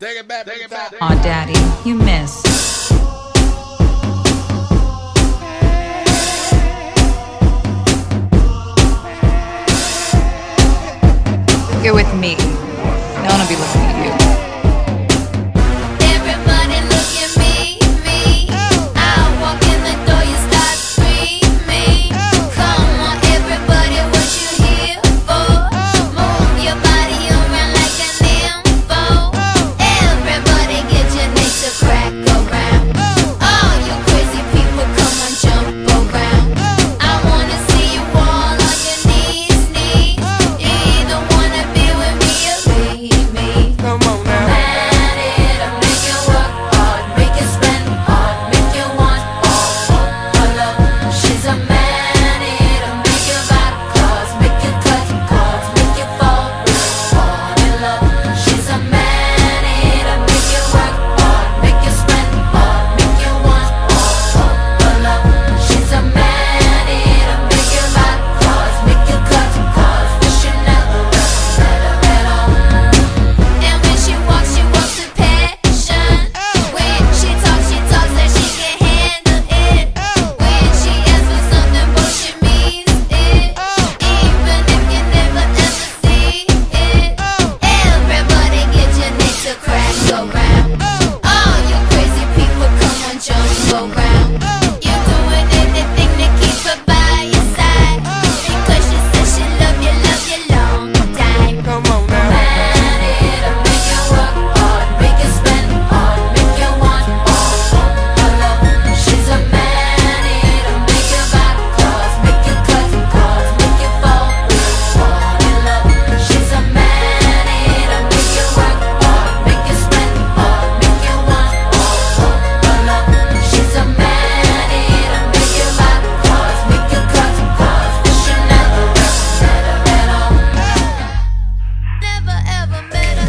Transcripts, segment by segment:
Take it back, take it back. Aw, daddy, you missed. You're with me. No one will be looking at you.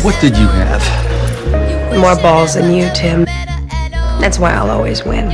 What did you have? More balls than you, Tim. That's why I'll always win.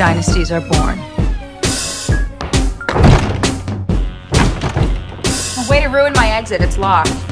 dynasties are born. A way to ruin my exit, it's locked.